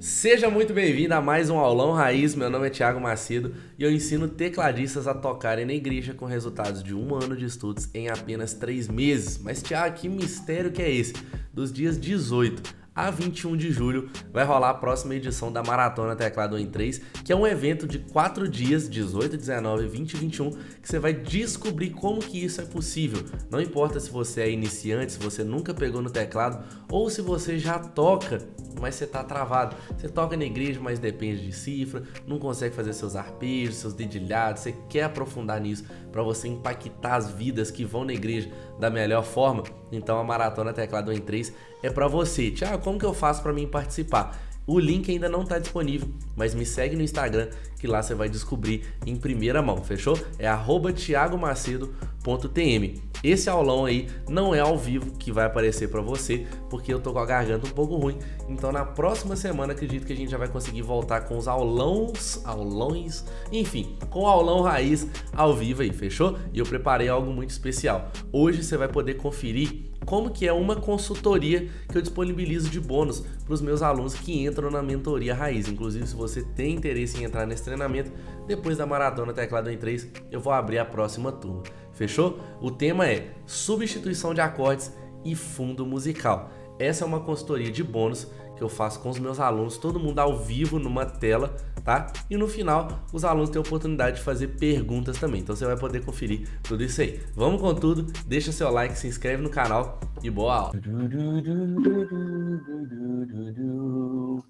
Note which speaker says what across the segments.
Speaker 1: Seja muito bem-vindo a mais um aulão raiz. Meu nome é Thiago Macedo e eu ensino tecladistas a tocarem na igreja com resultados de um ano de estudos em apenas três meses. Mas, Thiago, que mistério que é esse? Dos dias 18 a 21 de julho vai rolar a próxima edição da Maratona Teclado em 3, que é um evento de 4 dias, 18, 19, 20 e 21, que você vai descobrir como que isso é possível. Não importa se você é iniciante, se você nunca pegou no teclado ou se você já toca, mas você está travado. Você toca na igreja, mas depende de cifra, não consegue fazer seus arpejos, seus dedilhados, você quer aprofundar nisso para você impactar as vidas que vão na igreja da melhor forma. Então a Maratona Teclado em 3 é para você. Tiago, como que eu faço para mim participar? O link ainda não está disponível, mas me segue no Instagram que lá você vai descobrir em primeira mão, fechou? É tiagomacedo.tm. Esse aulão aí não é ao vivo que vai aparecer para você, porque eu tô com a garganta um pouco ruim. Então na próxima semana acredito que a gente já vai conseguir voltar com os aulões, aulões, enfim, com o aulão raiz ao vivo aí, fechou? E eu preparei algo muito especial. Hoje você vai poder conferir como que é uma consultoria que eu disponibilizo de bônus para os meus alunos que entram na mentoria raiz. Inclusive, se você tem interesse em entrar nesse treinamento, depois da maratona Teclado em 3, eu vou abrir a próxima turma. Fechou? O tema é substituição de acordes e fundo musical. Essa é uma consultoria de bônus que eu faço com os meus alunos, todo mundo ao vivo numa tela, tá? E no final, os alunos têm a oportunidade de fazer perguntas também. Então você vai poder conferir tudo isso aí. Vamos com tudo, deixa seu like, se inscreve no canal e boa.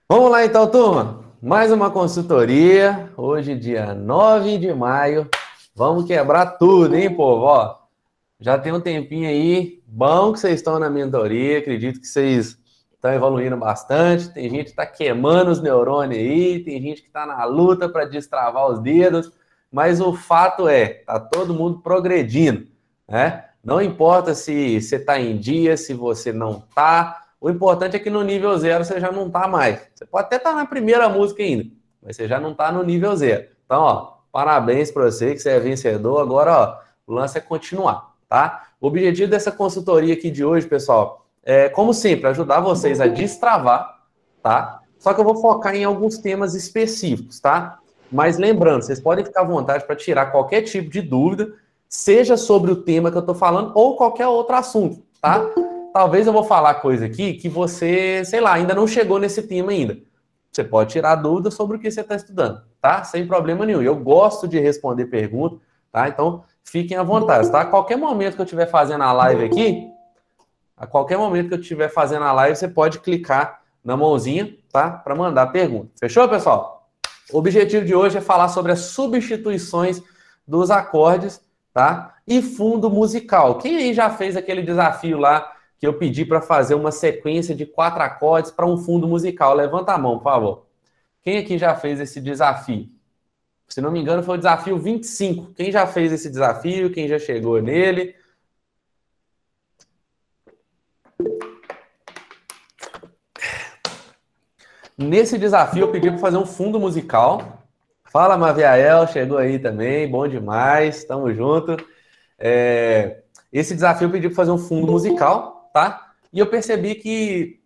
Speaker 1: Vamos lá então, turma. Mais uma consultoria. Hoje, dia 9 de maio. Vamos quebrar tudo, hein, povo? Ó, já tem um tempinho aí. Bom que vocês estão na mentoria. Acredito que vocês estão evoluindo bastante. Tem gente que está queimando os neurônios aí, tem gente que está na luta para destravar os dedos, mas o fato é, tá todo mundo progredindo, né? Não importa se você está em dia, se você não está. O importante é que no nível zero você já não está mais. Você pode até estar tá na primeira música ainda, mas você já não está no nível zero. Então, ó, parabéns para você que você é vencedor. Agora, ó, o lance é continuar, tá? O objetivo dessa consultoria aqui de hoje, pessoal, é, como sempre, ajudar vocês a destravar, tá? Só que eu vou focar em alguns temas específicos, tá? Mas lembrando, vocês podem ficar à vontade para tirar qualquer tipo de dúvida, seja sobre o tema que eu estou falando ou qualquer outro assunto, tá? Talvez eu vou falar coisa aqui que você, sei lá, ainda não chegou nesse tema ainda. Você pode tirar dúvida sobre o que você está estudando, tá? Sem problema nenhum. Eu gosto de responder perguntas, tá? Então, fiquem à vontade, tá? Qualquer momento que eu estiver fazendo a live aqui, a qualquer momento que eu estiver fazendo a live, você pode clicar na mãozinha, tá? Para mandar pergunta. Fechou, pessoal? O objetivo de hoje é falar sobre as substituições dos acordes, tá? E fundo musical. Quem aí já fez aquele desafio lá que eu pedi para fazer uma sequência de quatro acordes para um fundo musical? Levanta a mão, por favor. Quem aqui já fez esse desafio? Se não me engano, foi o desafio 25. Quem já fez esse desafio? Quem já chegou nele? Nesse desafio, eu pedi para fazer um fundo musical. Fala, Maviael, chegou aí também, bom demais, tamo junto. É, esse desafio eu pedi para fazer um fundo musical, tá? E eu percebi que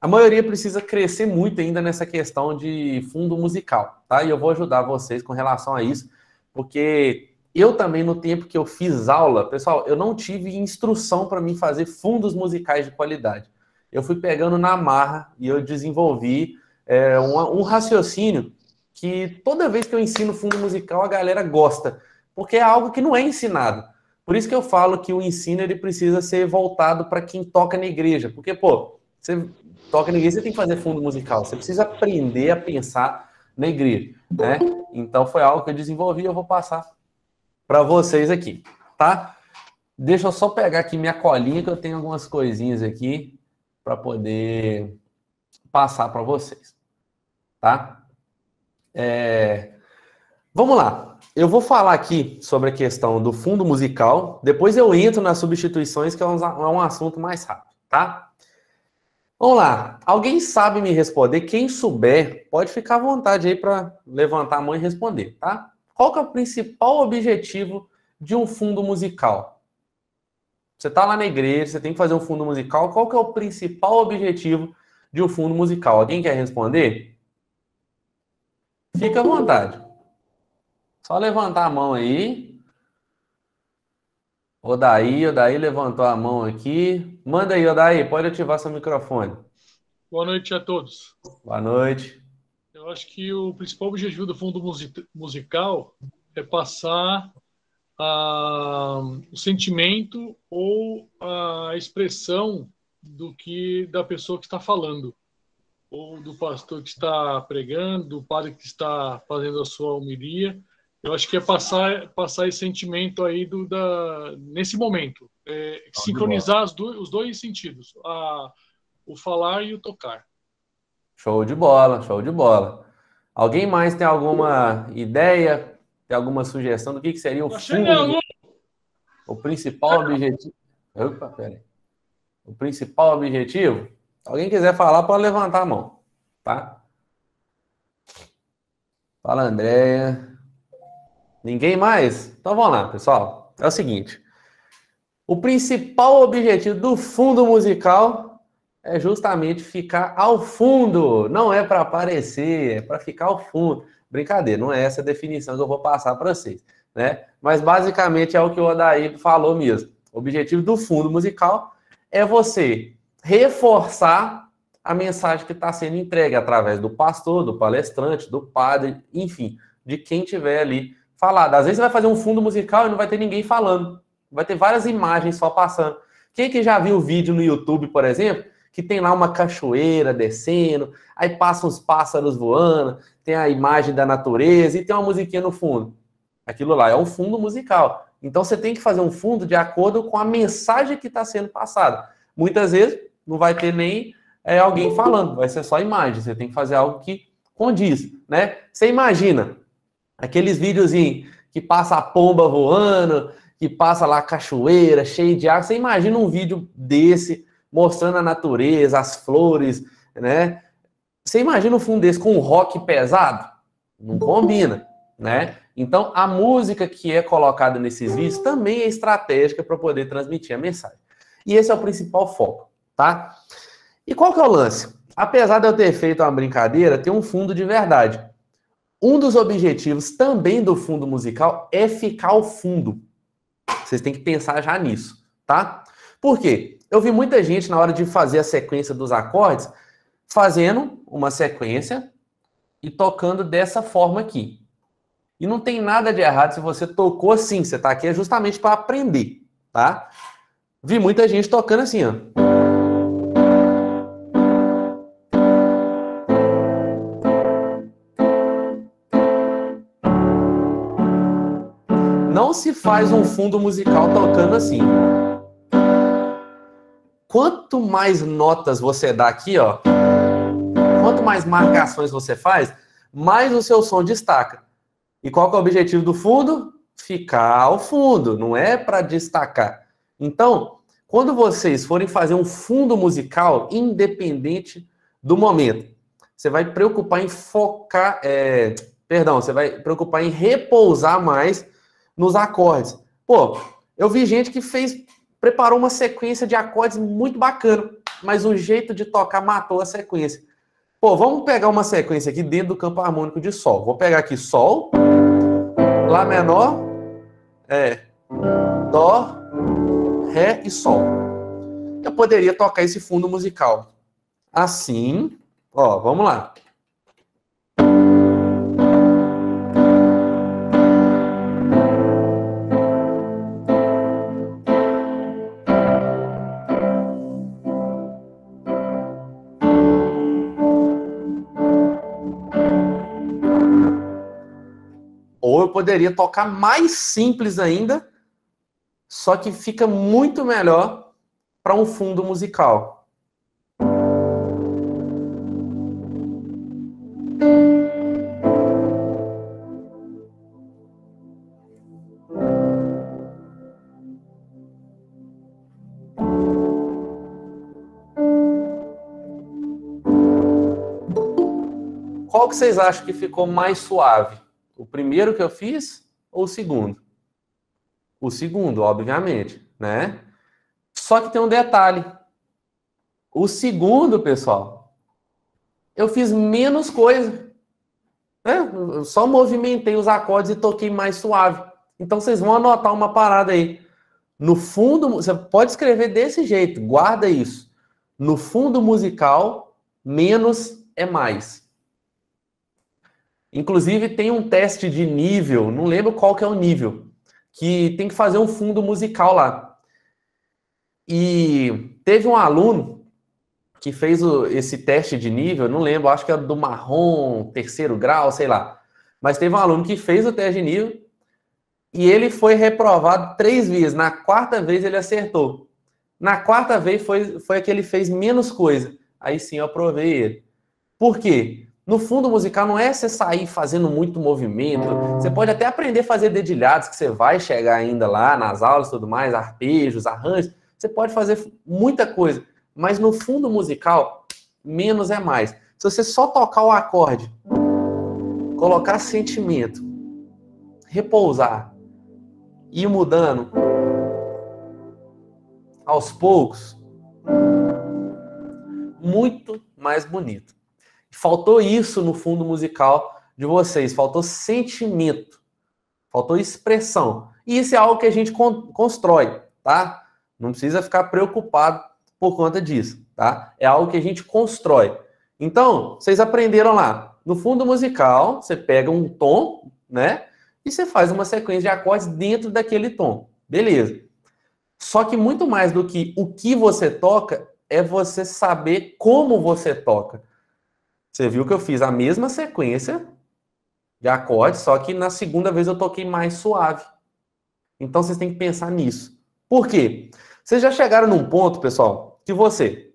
Speaker 1: a maioria precisa crescer muito ainda nessa questão de fundo musical, tá? E eu vou ajudar vocês com relação a isso, porque eu também, no tempo que eu fiz aula, pessoal, eu não tive instrução para mim fazer fundos musicais de qualidade. Eu fui pegando na marra e eu desenvolvi é, um, um raciocínio que toda vez que eu ensino fundo musical a galera gosta, porque é algo que não é ensinado. Por isso que eu falo que o ensino ele precisa ser voltado para quem toca na igreja, porque pô, você toca na igreja, você tem que fazer fundo musical, você precisa aprender a pensar na igreja, né? Então foi algo que eu desenvolvi, e eu vou passar para vocês aqui, tá? Deixa eu só pegar aqui minha colinha que eu tenho algumas coisinhas aqui para poder passar para vocês tá? É... Vamos lá. Eu vou falar aqui sobre a questão do fundo musical, depois eu entro nas substituições, que é um, é assunto mais rápido, tá? Vamos lá. Alguém sabe me responder? Quem souber, pode ficar à vontade aí para levantar a mão e responder, tá? Qual que é o principal objetivo de um fundo musical? Você está lá na igreja, você tem que fazer um fundo musical. Qual que é o principal objetivo de um fundo musical? Alguém quer responder? Fica à vontade. Só levantar a mão aí. Odaí, Odaí levantou a mão aqui. Manda aí, Odaí, pode ativar seu microfone.
Speaker 2: Boa noite a todos.
Speaker 1: Boa noite.
Speaker 2: Eu acho que o principal objetivo do fundo musical é passar a, o sentimento ou a expressão do que da pessoa que está falando, ou do pastor que está pregando, do padre que está fazendo a sua homilia. Eu acho que é passar passar esse sentimento aí do da nesse momento, é, sincronizar do, os dois sentidos, a, o falar e o tocar.
Speaker 1: Show de bola, show de bola. Alguém mais tem alguma ideia tem alguma sugestão do que, que seria o fundo? O principal objetivo. Opa, peraí. O principal objetivo? Alguém quiser falar, pode levantar a mão, tá? Fala, Andréia. Ninguém mais? Então vamos lá, pessoal. É o seguinte. O principal objetivo do fundo musical é justamente ficar ao fundo. Não é para aparecer, é para ficar ao fundo. Brincadeira, não é essa a definição que eu vou passar para vocês, né? Mas basicamente é o que o Odair falou mesmo. O objetivo do fundo musical é você reforçar a mensagem que está sendo entregue através do pastor, do palestrante, do padre, enfim, de quem tiver ali falado. Às vezes você vai fazer um fundo musical e não vai ter ninguém falando. Vai ter várias imagens só passando. Quem que já viu o vídeo no YouTube, por exemplo, que tem lá uma cachoeira descendo, aí passam os pássaros voando, tem a imagem da natureza e tem uma musiquinha no fundo. Aquilo lá é um fundo musical. Então você tem que fazer um fundo de acordo com a mensagem que está sendo passada. Muitas vezes não vai ter nem é, alguém falando, vai ser só imagem. Você tem que fazer algo que condiz, né? Você imagina aqueles videozinhos que passa a pomba voando, que passa lá a cachoeira cheia de água. Você imagina um vídeo desse mostrando a natureza, as flores, né? Você imagina um fundo desse com um rock pesado? Não combina, né? Então, a música que é colocada nesses vídeos também é estratégica para poder transmitir a mensagem. E esse é o principal foco, tá? E qual que é o lance? Apesar de eu ter feito uma brincadeira, tem um fundo de verdade. Um dos objetivos também do fundo musical é ficar ao fundo. Vocês têm que pensar já nisso, tá? Por quê? Eu vi muita gente na hora de fazer a sequência dos acordes, fazendo uma sequência e tocando dessa forma aqui. E não tem nada de errado se você tocou assim, você está aqui é justamente para aprender, tá? Vi muita gente tocando assim, ó. Se faz um fundo musical tocando assim. Quanto mais notas você dá aqui, ó, quanto mais marcações você faz, mais o seu som destaca. E qual é o objetivo do fundo? Ficar ao fundo, não é para destacar. Então, quando vocês forem fazer um fundo musical, independente do momento, você vai preocupar em focar, é, perdão, você vai preocupar em repousar mais nos acordes. Pô, eu vi gente que fez preparou uma sequência de acordes muito bacana, mas o jeito de tocar matou a sequência. Pô, vamos pegar uma sequência aqui dentro do campo harmônico de Sol. Vou pegar aqui Sol, Lá menor, é, Dó, Ré e Sol. Eu poderia tocar esse fundo musical assim, ó, vamos lá. Poderia tocar mais simples ainda, só que fica muito melhor para um fundo musical. Qual que vocês acham que ficou mais suave? O primeiro que eu fiz ou o segundo? O segundo, obviamente, né? Só que tem um detalhe. O segundo, pessoal, eu fiz menos coisa. Né? Eu só movimentei os acordes e toquei mais suave. Então vocês vão anotar uma parada aí. No fundo, você pode escrever desse jeito, guarda isso. No fundo musical, menos é mais. Inclusive tem um teste de nível, não lembro qual que é o nível, que tem que fazer um fundo musical lá. E teve um aluno que fez o, esse teste de nível, não lembro, acho que é do marrom, terceiro grau, sei lá. Mas teve um aluno que fez o teste de nível e ele foi reprovado três vezes. Na quarta vez ele acertou. Na quarta vez foi, foi a que ele fez menos coisa. Aí sim eu aprovei ele. Por quê? No fundo musical não é você sair fazendo muito movimento. Você pode até aprender a fazer dedilhados, que você vai chegar ainda lá nas aulas tudo mais, arpejos, arranjos. Você pode fazer muita coisa. Mas no fundo musical, menos é mais. Se você só tocar o acorde, colocar sentimento, repousar, ir mudando aos poucos, muito mais bonito. Faltou isso no fundo musical de vocês, faltou sentimento, faltou expressão. E isso é algo que a gente constrói, tá? Não precisa ficar preocupado por conta disso, tá? É algo que a gente constrói. Então, vocês aprenderam lá, no fundo musical, você pega um tom, né? E você faz uma sequência de acordes dentro daquele tom. Beleza. Só que muito mais do que o que você toca é você saber como você toca. Você viu que eu fiz a mesma sequência de acordes, só que na segunda vez eu toquei mais suave. Então vocês têm que pensar nisso. Por quê? Vocês já chegaram num ponto, pessoal, que você.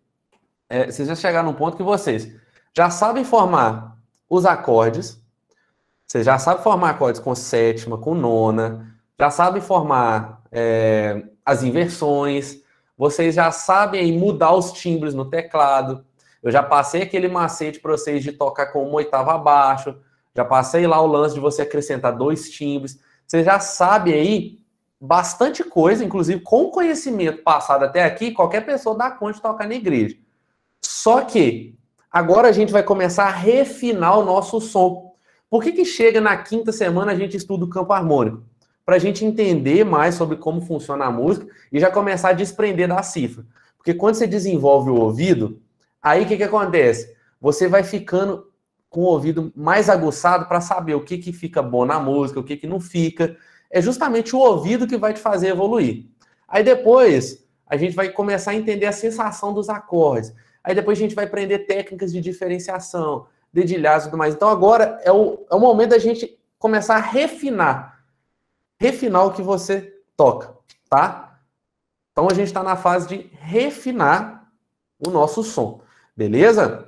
Speaker 1: É, vocês já chegaram num ponto que vocês já sabem formar os acordes, você já sabe formar acordes com sétima, com nona, já sabe formar é, as inversões, vocês já sabem mudar os timbres no teclado. Eu já passei aquele macete para vocês de tocar com uma oitava abaixo, já passei lá o lance de você acrescentar dois timbres. Você já sabe aí bastante coisa, inclusive com conhecimento passado até aqui, qualquer pessoa dá conta de tocar na igreja. Só que agora a gente vai começar a refinar o nosso som. Por que, que chega na quinta semana a gente estuda o campo harmônico? Para a gente entender mais sobre como funciona a música e já começar a desprender da cifra. Porque quando você desenvolve o ouvido, aí o que, que acontece? Você vai ficando com o ouvido mais aguçado para saber o que, que fica bom na música, o que, que não fica. É justamente o ouvido que vai te fazer evoluir. Aí depois a gente vai começar a entender a sensação dos acordes. Aí depois a gente vai aprender técnicas de diferenciação dedilhados e tudo mais. Então agora é o, é o momento da gente começar a refinar. Refinar o que você toca, tá? Então a gente está na fase de refinar o nosso som, beleza?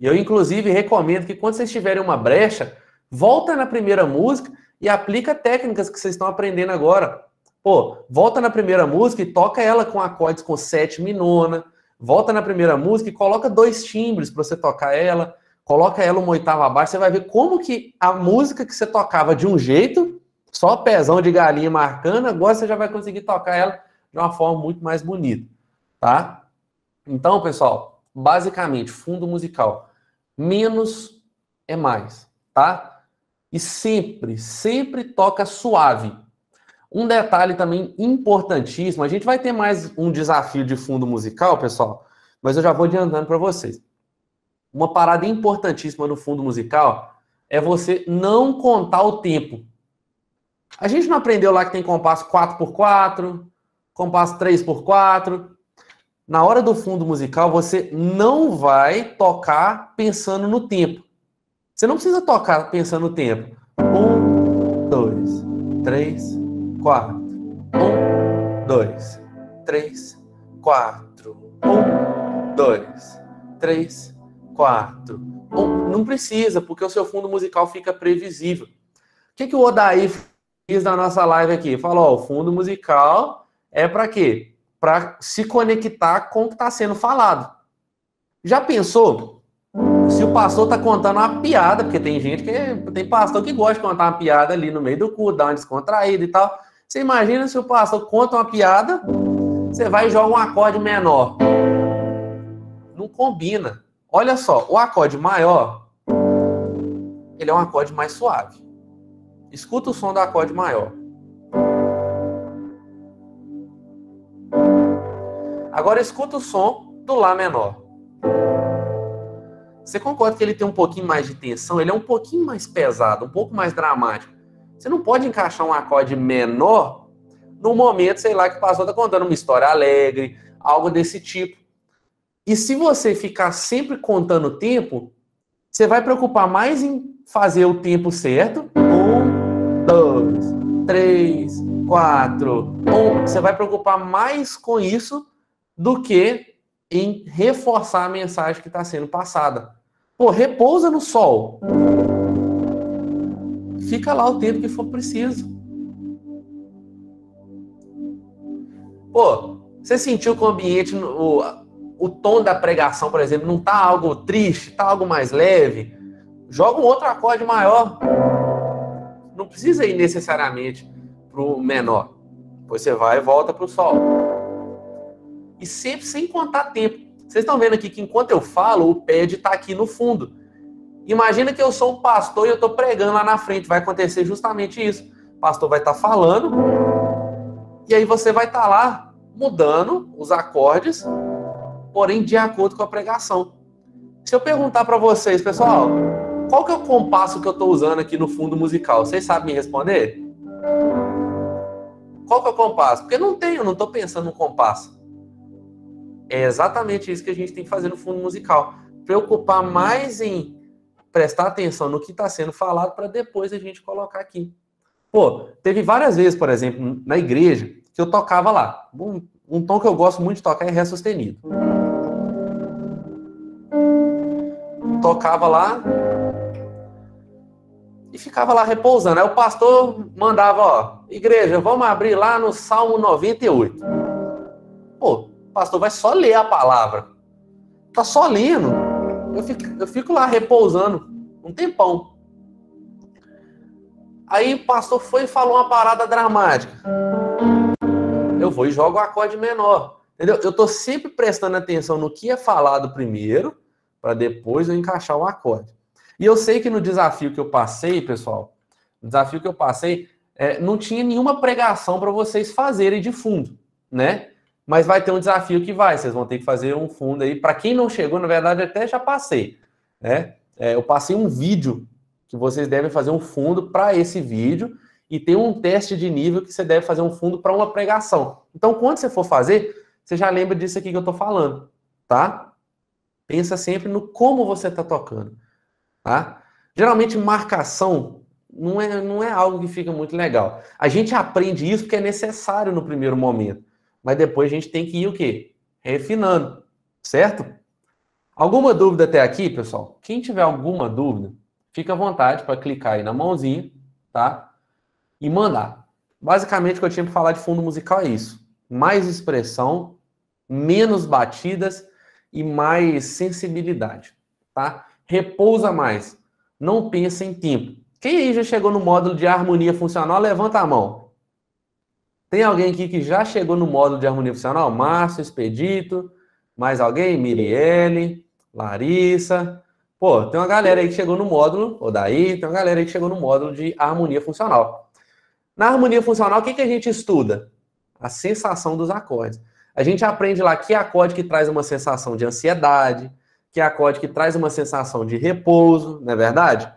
Speaker 1: Eu, inclusive, recomendo que quando vocês tiverem uma brecha, volta na primeira música e aplica técnicas que vocês estão aprendendo agora. Pô, volta na primeira música e toca ela com acordes com sétima e nona. Volta na primeira música e coloca dois timbres para você tocar ela coloca ela uma oitava abaixo, você vai ver como que a música que você tocava de um jeito, só pezão de galinha marcando, agora você já vai conseguir tocar ela de uma forma muito mais bonita, tá? Então, pessoal, basicamente, fundo musical, menos é mais, tá? E sempre, sempre toca suave. Um detalhe também importantíssimo, a gente vai ter mais um desafio de fundo musical, pessoal, mas eu já vou adiantando para vocês uma parada importantíssima no fundo musical é você não contar o tempo. A gente não aprendeu lá que tem compasso 4x4, compasso 3x4. Na hora do fundo musical, você não vai tocar pensando no tempo. Você não precisa tocar pensando no tempo. Um, dois, três, quatro. Um, dois, três, quatro. Um, dois, três, quatro. Um, não precisa, porque o seu fundo musical fica previsível. O que, que o Odaí fez na nossa live aqui? Falou: ó, o fundo musical é para quê? Para se conectar com o que está sendo falado. Já pensou? Se o pastor está contando uma piada, porque tem gente que tem pastor que gosta de contar uma piada ali no meio do cu, dar uma descontraída e tal. Você imagina se o pastor conta uma piada, você vai e joga um acorde menor. Não combina. Olha só, o acorde maior, ele é um acorde mais suave. Escuta o som do acorde maior. Agora escuta o som do Lá menor. Você concorda que ele tem um pouquinho mais de tensão? Ele é um pouquinho mais pesado, um pouco mais dramático. Você não pode encaixar um acorde menor no momento, sei lá, que passou, tá contando uma história alegre, algo desse tipo. E se você ficar sempre contando o tempo, você vai preocupar mais em fazer o tempo certo. Um, dois, três, quatro. Um. Você vai preocupar mais com isso do que em reforçar a mensagem que está sendo passada. Pô, repousa no sol. Fica lá o tempo que for preciso. Pô, você sentiu que o ambiente, o, o tom da pregação, por exemplo, não tá algo triste, tá algo mais leve? Joga um outro acorde maior. Não precisa ir necessariamente pro menor. Depois você vai e volta pro sol. E sempre sem contar tempo. Vocês estão vendo aqui que enquanto eu falo, o pad está aqui no fundo. Imagina que eu sou um pastor e eu estou pregando lá na frente. Vai acontecer justamente isso. O pastor vai estar tá falando e aí você vai estar tá lá mudando os acordes, porém de acordo com a pregação. Se eu perguntar para vocês, pessoal, qual que é o compasso que eu estou usando aqui no fundo musical? Vocês sabem me responder? Qual que é o compasso? Porque não tenho, não estou pensando no compasso. É exatamente isso que a gente tem que fazer no fundo musical. Preocupar mais em prestar atenção no que está sendo falado para depois a gente colocar aqui. Pô, teve várias vezes, por exemplo, na igreja, que eu tocava lá. Um, um tom que eu gosto muito de tocar é Ré sustenido. Tocava lá e ficava lá repousando. Aí o pastor mandava, ó, igreja, vamos abrir lá no Salmo 98. Pô, pastor vai só ler a palavra. Tá só lendo eu fico, eu fico lá repousando um tempão. Aí o pastor foi e falou uma parada dramática. Eu vou e jogo o acorde menor. Entendeu? Eu tô sempre prestando atenção no que é falado primeiro, para depois eu encaixar o acorde. E eu sei que no desafio que eu passei, pessoal, no desafio que eu passei, é, não tinha nenhuma pregação para vocês fazerem de fundo, né? Mas vai ter um desafio que vai. Vocês vão ter que fazer um fundo aí. Para quem não chegou, na verdade, até já passei. Né? É, eu passei um vídeo que vocês devem fazer um fundo para esse vídeo e tem um teste de nível que você deve fazer um fundo para uma pregação. Então, quando você for fazer, você já lembra disso aqui que eu estou falando, tá? Pensa sempre no como você está tocando, tá? Geralmente, marcação não é, não é algo que fica muito legal. A gente aprende isso porque é necessário no primeiro momento mas depois a gente tem que ir o quê? Refinando, certo? Alguma dúvida até aqui, pessoal? Quem tiver alguma dúvida, fica à vontade para clicar aí na mãozinha, tá? E mandar. Basicamente, o que eu tinha para falar de fundo musical é isso. Mais expressão, menos batidas e mais sensibilidade, tá? Repousa mais. Não pensa em tempo. Quem aí já chegou no módulo de harmonia funcional, levanta a mão. Tem alguém aqui que já chegou no módulo de harmonia funcional? Márcio, Expedito, mais alguém? Mirielle, Larissa. Pô, tem uma galera aí que chegou no módulo, ou daí, tem uma galera aí que chegou no módulo de harmonia funcional. Na harmonia funcional, o que, que a gente estuda? A sensação dos acordes. A gente aprende lá que acorde que traz uma sensação de ansiedade, que acorde que traz uma sensação de repouso, não é verdade?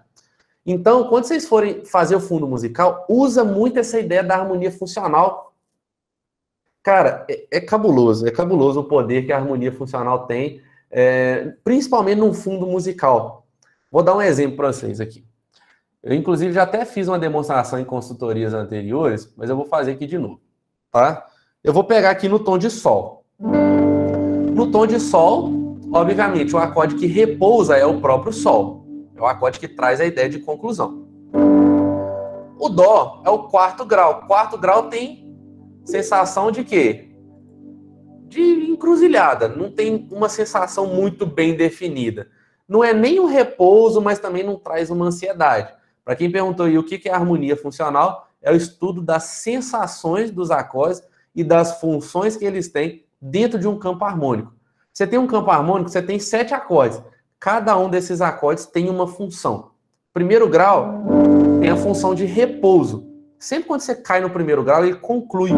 Speaker 1: Então, quando vocês forem fazer o fundo musical, usa muito essa ideia da harmonia funcional. Cara, é, é cabuloso, é cabuloso o poder que a harmonia funcional tem, é, principalmente num fundo musical. Vou dar um exemplo para vocês aqui. Eu, inclusive, já até fiz uma demonstração em consultorias anteriores, mas eu vou fazer aqui de novo, tá? Eu vou pegar aqui no tom de sol. No tom de sol, obviamente, o acorde que repousa é o próprio sol. É o acorde que traz a ideia de conclusão. O Dó é o quarto grau. Quarto grau tem sensação de quê? De encruzilhada. Não tem uma sensação muito bem definida. Não é nem um repouso, mas também não traz uma ansiedade. Para quem perguntou aí o que é harmonia funcional, é o estudo das sensações dos acordes e das funções que eles têm dentro de um campo harmônico. Você tem um campo harmônico, você tem sete acordes. Cada um desses acordes tem uma função. Primeiro grau tem a função de repouso. Sempre quando você cai no primeiro grau, ele conclui.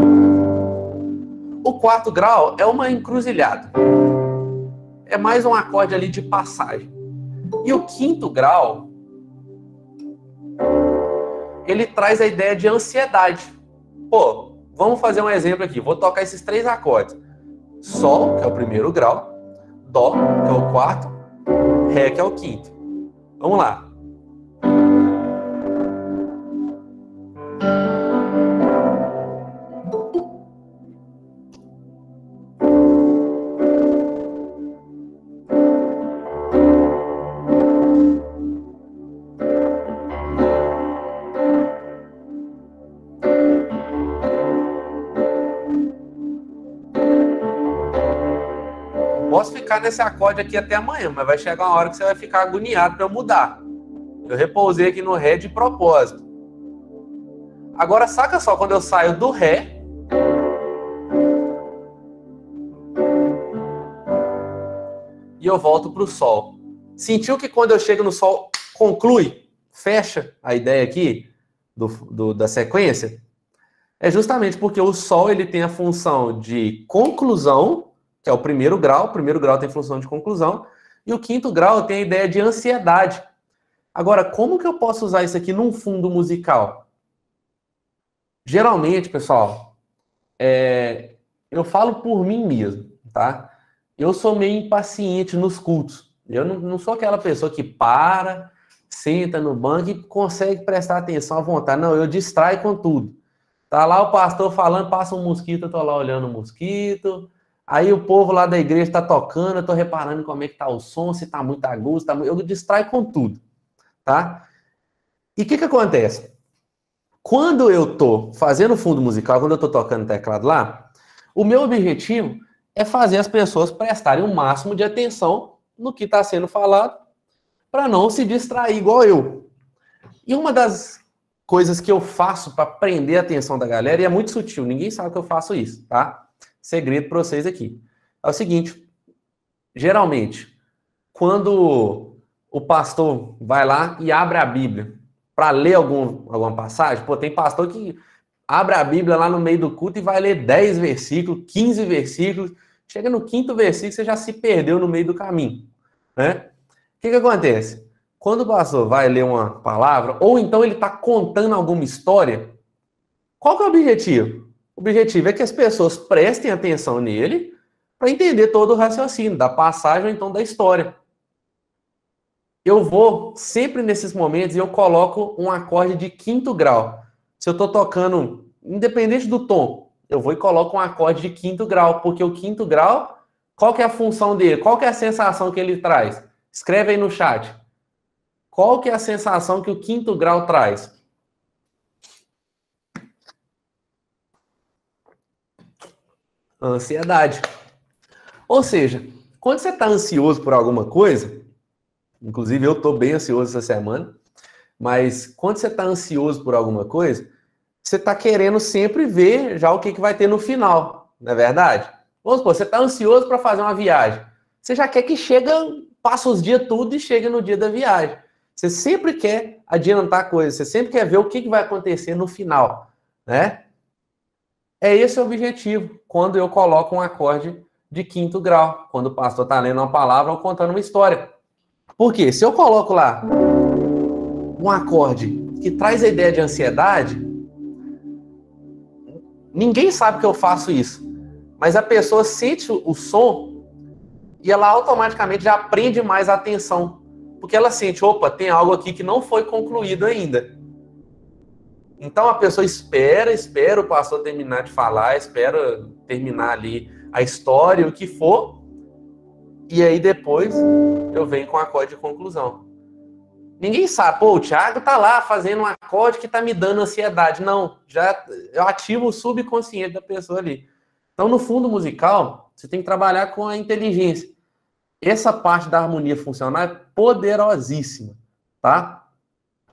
Speaker 1: O quarto grau é uma encruzilhada. É mais um acorde ali de passagem. E o quinto grau, ele traz a ideia de ansiedade. Pô, vamos fazer um exemplo aqui. Vou tocar esses três acordes: Sol, que é o primeiro grau, Dó, que é o quarto, Ré, que é o quinto. Vamos lá. Nesse acorde aqui até amanhã, mas vai chegar uma hora que você vai ficar agoniado para mudar. Eu repousei aqui no Ré de propósito. Agora, saca só, quando eu saio do Ré, e eu volto para o Sol. Sentiu que quando eu chego no Sol, conclui, fecha a ideia aqui do, do, da sequência? É justamente porque o Sol ele tem a função de conclusão que é o primeiro grau. O primeiro grau tem função de conclusão. E o quinto grau tem a ideia de ansiedade. Agora, como que eu posso usar isso aqui num fundo musical? Geralmente, pessoal, é... eu falo por mim mesmo, tá? Eu sou meio impaciente nos cultos. Eu não, não sou aquela pessoa que para, senta no banco e consegue prestar atenção à vontade. Não, eu distraio com tudo. Tá lá o pastor falando, passa um mosquito, eu tô lá olhando o mosquito. Aí o povo lá da igreja está tocando, eu estou reparando como é que está o som, se está muito agudo, tá muito... eu distraio com tudo, tá? E o que que acontece? Quando eu estou fazendo fundo musical, quando eu estou tocando teclado lá, o meu objetivo é fazer as pessoas prestarem o máximo de atenção no que está sendo falado, para não se distrair igual eu. E uma das coisas que eu faço para prender a atenção da galera, e é muito sutil, ninguém sabe que eu faço isso, tá? Segredo para vocês aqui. É o seguinte: geralmente, quando o pastor vai lá e abre a Bíblia para ler algum, alguma passagem, pô, tem pastor que abre a Bíblia lá no meio do culto e vai ler 10 versículos, 15 versículos, chega no quinto versículo, você já se perdeu no meio do caminho, né? O que, que acontece? Quando o pastor vai ler uma palavra, ou então ele está contando alguma história, qual que é o objetivo? O objetivo é que as pessoas prestem atenção nele para entender todo o raciocínio, da passagem ou então da história. Eu vou sempre nesses momentos e eu coloco um acorde de quinto grau. Se eu estou tocando, independente do tom, eu vou e coloco um acorde de quinto grau, porque o quinto grau, qual que é a função dele? Qual que é a sensação que ele traz? Escreve aí no chat. Qual que é a sensação que o quinto grau traz? Ansiedade. Ou seja, quando você está ansioso por alguma coisa, inclusive eu estou bem ansioso essa semana, mas quando você está ansioso por alguma coisa, você está querendo sempre ver já o que, que vai ter no final, não é verdade? Vamos supor, você está ansioso para fazer uma viagem. Você já quer que chegue, passa os dias tudo e chegue no dia da viagem. Você sempre quer adiantar coisas, você sempre quer ver o que, que vai acontecer no final, né? É esse o objetivo quando eu coloco um acorde de quinto grau, quando o pastor está lendo uma palavra ou contando uma história. Por quê? Se eu coloco lá um acorde que traz a ideia de ansiedade, ninguém sabe que eu faço isso, mas a pessoa sente o som e ela automaticamente já aprende mais a atenção, porque ela sente, opa, tem algo aqui que não foi concluído ainda. Então a pessoa espera, espera o pastor terminar de falar, espera terminar ali a história, o que for, e aí depois eu venho com o acorde de conclusão. Ninguém sabe, pô, o Thiago tá lá fazendo um acorde que tá me dando ansiedade. Não, já eu ativo o subconsciente da pessoa ali. Então, no fundo musical, você tem que trabalhar com a inteligência. Essa parte da harmonia funcional é poderosíssima, tá?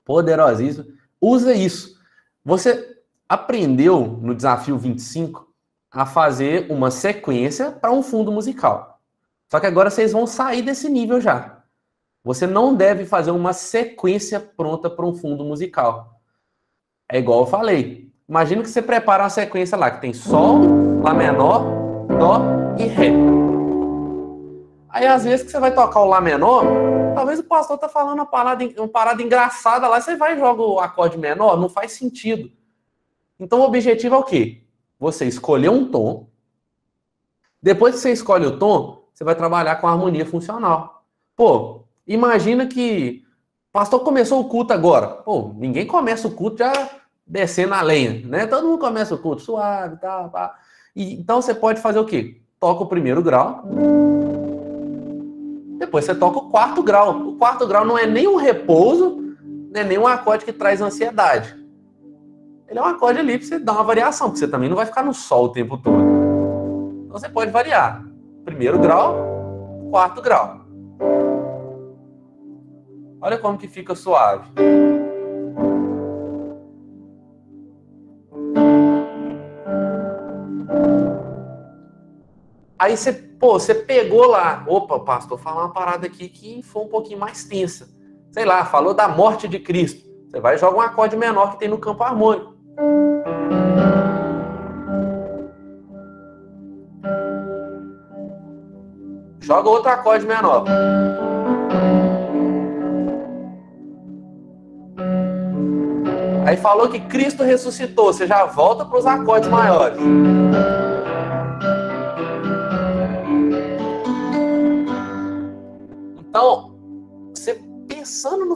Speaker 1: Poderosíssima. Usa isso. Você aprendeu no desafio 25 a fazer uma sequência para um fundo musical. Só que agora vocês vão sair desse nível já. Você não deve fazer uma sequência pronta para um fundo musical. É igual eu falei. Imagina que você prepara uma sequência lá que tem Sol, Lá menor, Dó e Ré. Aí às vezes que você vai tocar o Lá menor, talvez o pastor tá falando uma parada, uma parada engraçada lá, você vai e joga o acorde menor, não faz sentido. Então o objetivo é o quê? Você escolher um tom. Depois que você escolhe o tom, você vai trabalhar com a harmonia funcional. Pô, imagina que pastor começou o culto agora. Pô, ninguém começa o culto já descendo a lenha, né? Todo mundo começa o culto suave, tá, tá. E, então você pode fazer o quê? Toca o primeiro grau. Depois você toca o quarto grau. O quarto grau não é nem um repouso, não é nem um acorde que traz ansiedade. Ele é um acorde ali para você dar uma variação, porque você também não vai ficar no sol o tempo todo. Então você pode variar. Primeiro grau, quarto grau. Olha como que fica suave. Aí você, pô, você pegou lá, opa, pastor, falar uma parada aqui que foi um pouquinho mais tensa. Sei lá, falou da morte de Cristo. Você vai jogar um acorde menor que tem no campo harmônico. Joga outro acorde menor. Aí falou que Cristo ressuscitou, você já volta para os acordes maiores.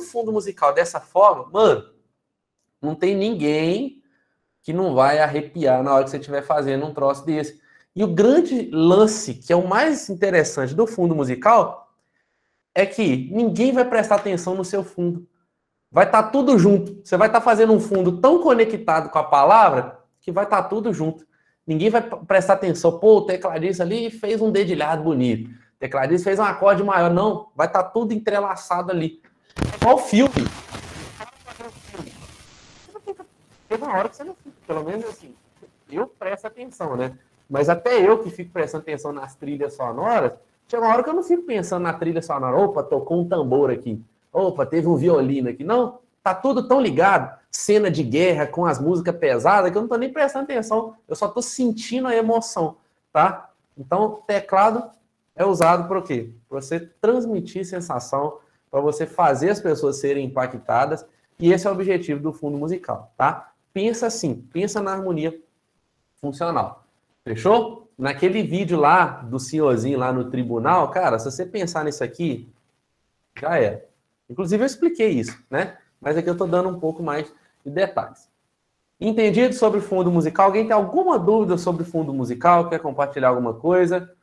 Speaker 1: Fundo musical dessa forma, mano, não tem ninguém que não vai arrepiar na hora que você estiver fazendo um troço desse. E o grande lance, que é o mais interessante do fundo musical, é que ninguém vai prestar atenção no seu fundo. Vai estar tá tudo junto. Você vai estar tá fazendo um fundo tão conectado com a palavra que vai estar tá tudo junto. Ninguém vai prestar atenção. Pô, o tecladista ali fez um dedilhado bonito. O tecladista fez um acorde maior. Não, vai estar tá tudo entrelaçado ali. Igual filme. Teve uma hora que você não fica, pelo menos assim, eu presto atenção, né? Mas até eu que fico prestando atenção nas trilhas sonoras, chega uma hora que eu não fico pensando na trilha sonora, opa, tocou um tambor aqui, opa, teve um violino aqui. Não, tá tudo tão ligado, cena de guerra com as músicas pesadas, que eu não tô nem prestando atenção, eu só tô sentindo a emoção, tá? Então, teclado é usado para o quê? Para você transmitir sensação, para você fazer as pessoas serem impactadas, e esse é o objetivo do fundo musical, tá? Pensa assim, pensa na harmonia funcional. Fechou? Naquele vídeo lá do senhorzinho lá no tribunal, cara, se você pensar nisso aqui, já é. Inclusive eu expliquei isso, né? Mas aqui eu tô dando um pouco mais de detalhes. Entendido sobre fundo musical? Alguém tem alguma dúvida sobre fundo musical? Quer compartilhar alguma coisa?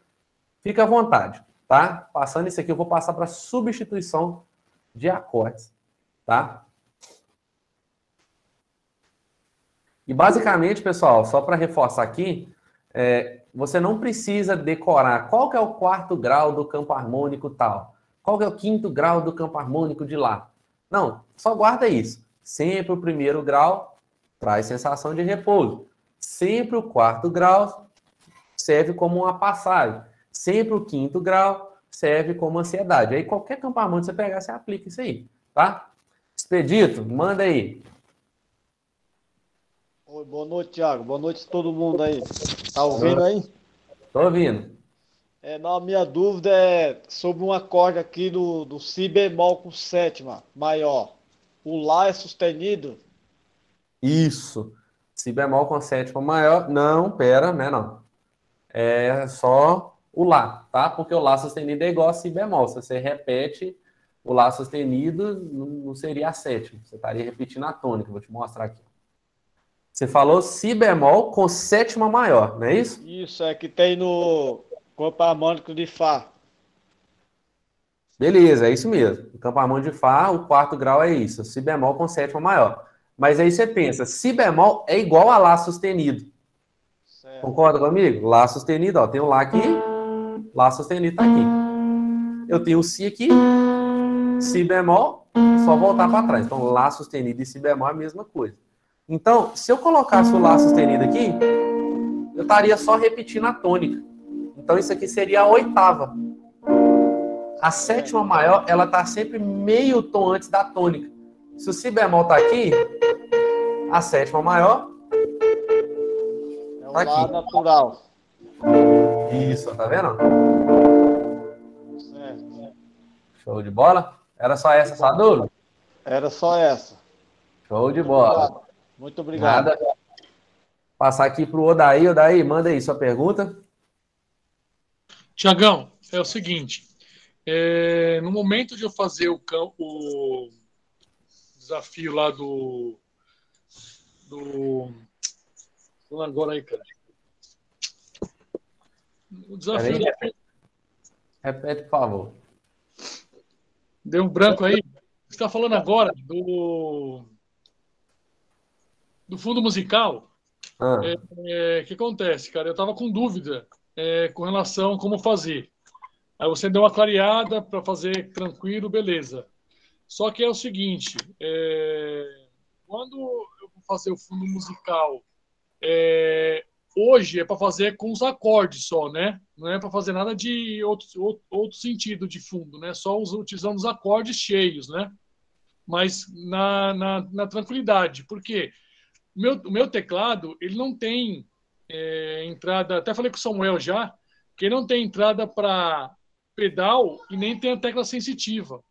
Speaker 1: Fica à vontade, tá? Passando isso aqui, eu vou passar para substituição de acordes, tá? E basicamente, pessoal, só para reforçar aqui, é, você não precisa decorar qual que é o quarto grau do campo harmônico tal, qual que é o quinto grau do campo harmônico de lá. Não, só guarda isso. Sempre o primeiro grau traz sensação de repouso. Sempre o quarto grau serve como uma passagem. Sempre o quinto grau serve como ansiedade. Aí qualquer campo harmônico que você pegar, você aplica isso aí, tá? Expedito, manda aí.
Speaker 3: Oi, boa noite, Thiago. Boa noite a todo mundo aí. Tá ouvindo aí?
Speaker 1: Tô ouvindo.
Speaker 3: É, não, a minha dúvida é sobre um acorde aqui do, do Si bemol com sétima maior. O Lá é sustenido?
Speaker 1: Isso. Si bemol com sétima maior. Não, pera, né? Não. É só o Lá, tá? Porque o Lá sustenido é igual a Si bemol. Se você repete o Lá sustenido, não seria a sétima. Você estaria repetindo a tônica. Vou te mostrar aqui. Você falou si bemol com sétima maior, não é isso?
Speaker 3: Isso, é que tem no campo harmônico de Fá.
Speaker 1: Beleza, é isso mesmo. O campo harmônico de Fá, o quarto grau é isso, si bemol com sétima maior. Mas aí você pensa, si bemol é igual a Lá sustenido. Certo. Concorda comigo? Lá sustenido, ó, tem um Lá aqui, Lá sustenido tá aqui. Eu tenho o Si aqui, Si bemol, só voltar para trás. Então, Lá sustenido e Si bemol é a mesma coisa. Então, se eu colocasse o Lá sustenido aqui, eu estaria só repetindo a tônica. Então, isso aqui seria a oitava. a sétima maior, ela tá sempre meio tom antes da tônica. Se o si bemol tá aqui, a sétima maior
Speaker 3: é o tá lá natural.
Speaker 1: Isso, tá vendo? Certo. Show de bola? Era só essa, Saduro?
Speaker 3: Era só essa.
Speaker 1: Show de bola.
Speaker 3: Muito obrigado. Nada.
Speaker 1: Passar aqui para o Odaí. Odaí, manda aí sua pergunta.
Speaker 2: Tiagão, é o seguinte. É, no momento de eu fazer o, o desafio lá do. do. Agora aí, cara.
Speaker 1: O desafio. Aí, repete, por favor.
Speaker 2: Deu um branco aí. Você está falando agora do. do fundo musical. O ah. é, é, que acontece, cara? Eu estava com dúvida é, com relação a como fazer. Aí você deu uma clareada para fazer tranquilo, beleza. Só que é o seguinte, é, quando eu vou fazer o fundo musical, é, hoje é para fazer com os acordes só, né? Não é para fazer nada de outro, outro, outro, sentido de fundo, né? Só utilizando os acordes cheios, né? Mas na, na, na tranquilidade. Por quê? O meu, meu teclado, ele não tem é, entrada, até falei com o Samuel já, que ele não tem entrada para pedal e nem tem a tecla sensitiva.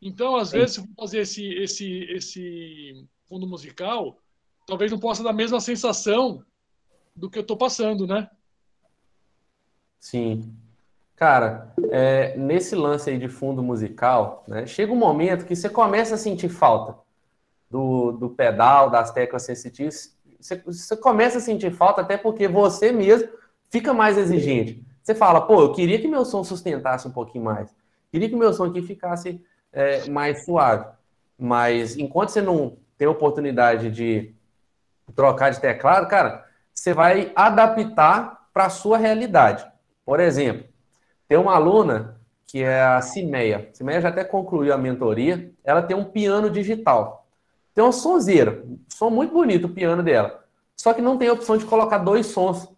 Speaker 2: Então, às Sim. vezes, eu fazer esse, esse, esse fundo musical, talvez não possa dar a mesma sensação do que eu estou passando, né?
Speaker 1: Sim. Cara, é, nesse lance aí de fundo musical, né, chega um momento que você começa a sentir falta do, do pedal, das teclas sensitivas. Você, você começa a sentir falta até porque você mesmo fica mais exigente. Você fala, pô, eu queria que meu som sustentasse um pouquinho mais. Queria que meu som aqui ficasse é, mais suave. Mas enquanto você não tem oportunidade de trocar de teclado, cara, você vai adaptar para a sua realidade. Por exemplo, tem uma aluna que é a Cimeia. Cimeia já até concluiu a mentoria. Ela tem um piano digital. Tem uma sonzeira, som muito bonito o piano dela. Só que não tem a opção de colocar dois sons.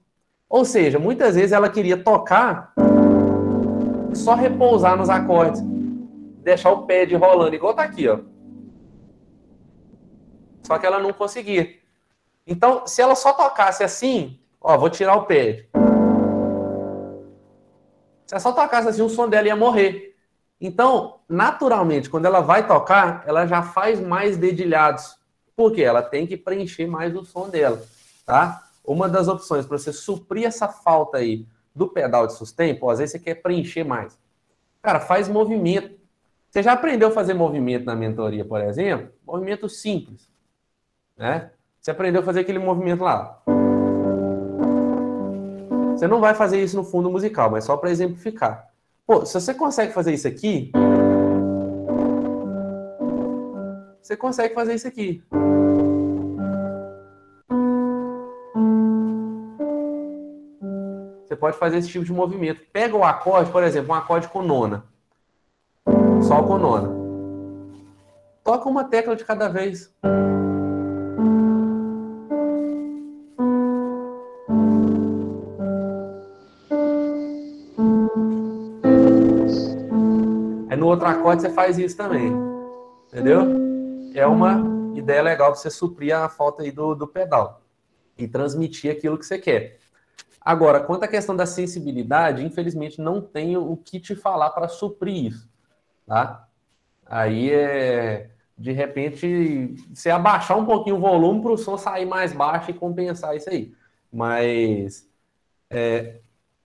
Speaker 1: Ou seja, muitas vezes ela queria tocar, só repousar nos acordes, deixar o pad rolando, igual tá aqui, ó. Só que ela não conseguia. Então, se ela só tocasse assim, ó, vou tirar o pad. Se ela só tocasse assim, o som dela ia morrer. Então, naturalmente, quando ela vai tocar, ela já faz mais dedilhados. Porque ela tem que preencher mais o som dela, tá? Uma das opções para você suprir essa falta aí do pedal de sustento, às vezes você quer preencher mais. Cara, faz movimento. Você já aprendeu a fazer movimento na mentoria, por exemplo? Movimento simples, né? Você aprendeu a fazer aquele movimento lá. Você não vai fazer isso no fundo musical, mas só para exemplificar. Pô, se você consegue fazer isso aqui, você consegue fazer isso aqui. Você pode fazer esse tipo de movimento. Pega o acorde, por exemplo, um acorde com nona. Sol com nona. Toca uma tecla de cada vez. Acorde você faz isso também. Entendeu? É uma ideia legal para você suprir a falta aí do, do pedal e transmitir aquilo que você quer. Agora, quanto à questão da sensibilidade, infelizmente não tenho o que te falar para suprir isso, tá? Aí é de repente você abaixar um pouquinho o volume para o som sair mais baixo e compensar isso aí. Mas é,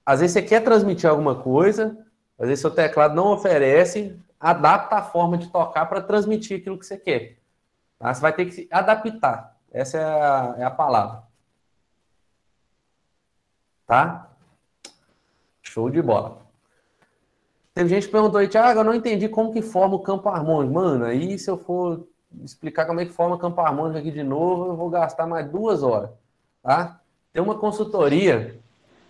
Speaker 1: às vezes você quer transmitir alguma coisa, às vezes seu teclado não oferece, adapta a forma de tocar para transmitir aquilo que você quer. Tá? Você vai ter que se adaptar. Essa é a, é a palavra. Tá? Show de bola. Teve gente que perguntou aí, Thiago, eu não entendi como que forma o campo harmônico. Mano, aí se eu for explicar como é que forma o campo harmônico aqui de novo, eu vou gastar mais duas horas. Tá? Tem uma consultoria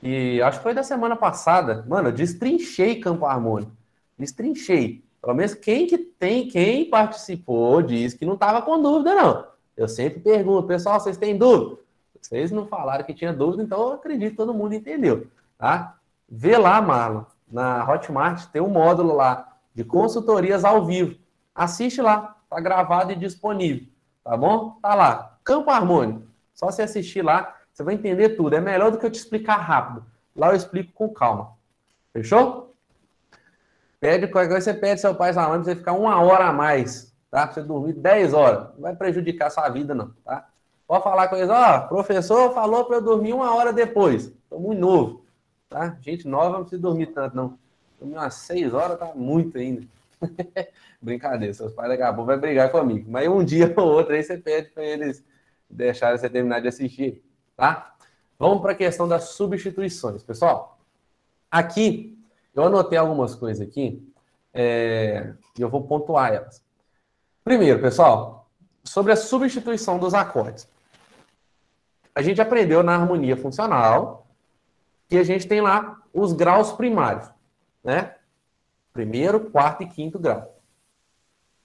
Speaker 1: e acho que foi da semana passada. Mano, eu destrinchei campo harmônico. Destrinchei. Pelo menos quem que tem, quem participou diz que não estava com dúvida, não. Eu sempre pergunto, pessoal, vocês têm dúvida? Vocês não falaram que tinha dúvida, então eu acredito que todo mundo entendeu, tá? Vê lá, Marlon. na Hotmart, tem um módulo lá de consultorias ao vivo. Assiste lá, tá gravado e disponível, tá bom? Tá lá, campo harmônico. Só você assistir lá, você vai entender tudo. É melhor do que eu te explicar rápido. Lá eu explico com calma. Fechou? Pede você pede seu pai sua mãe pra você ficar uma hora a mais, tá? Pra você dormir 10 horas. Não vai prejudicar sua vida, não, tá? Pode falar com eles, ó, oh, professor falou para eu dormir uma hora depois. Tô muito novo, tá? Gente nova não precisa dormir tanto, não. Dormir umas 6 horas tá muito ainda. Brincadeira, seus pais daqui a pouco vai brigar comigo. Mas um dia ou outro aí você pede para eles deixarem você terminar de assistir, tá? Vamos para a questão das substituições. Pessoal, aqui eu anotei algumas coisas aqui é, e eu vou pontuar elas. Primeiro, pessoal, sobre a substituição dos acordes. A gente aprendeu na harmonia funcional que a gente tem lá os graus primários, né? Primeiro, quarto e quinto grau.